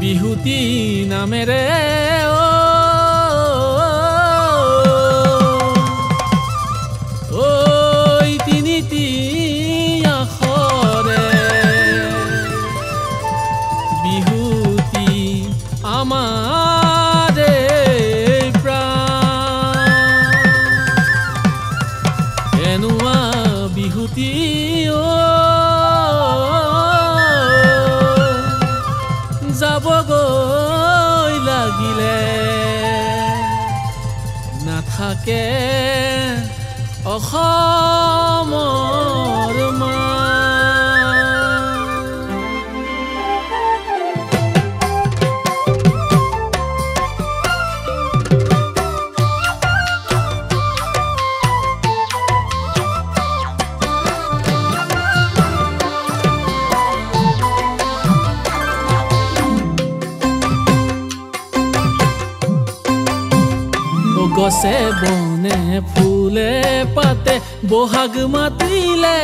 বিহুতি নামেৰে که آخامار من গছে বনে ফুলে পাতে বহাগ মাতিলে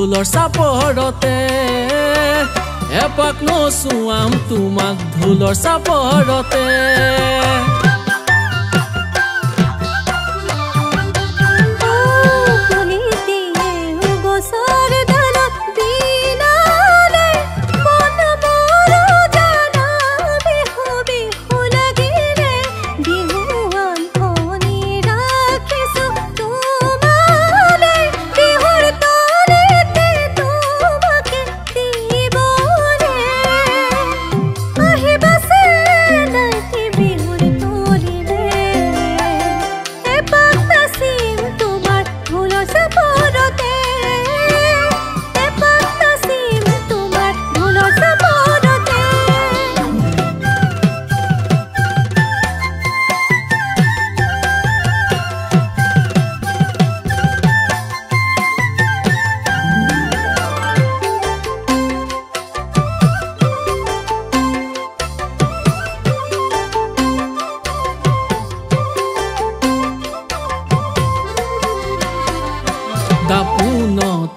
ঢোলৰ চাপৰতে। এপাক নচুৱাম তোমাক ঢোলৰ চাপৰতে।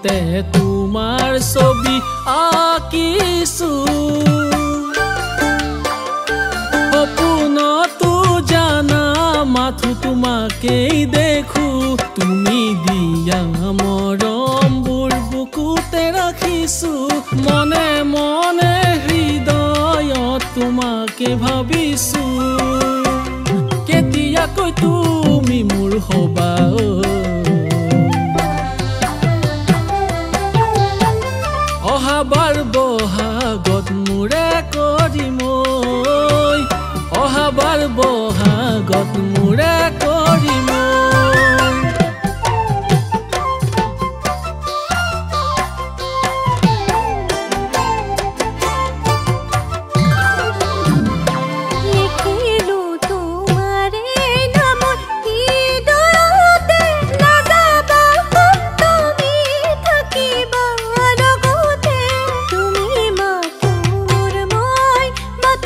দাপোনতে তোমাৰ ছবি আঁকিছো। সপোনতো জানা মাথো তোমাকেই দেখো। তুমি দিয়া মৰমবোৰ বুকুতে ৰাখিছো মনে মনে হৃদয়ত তোমাকে ভাবিছো। কেতিয়াকৈ তুমি মোৰ হবা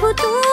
こと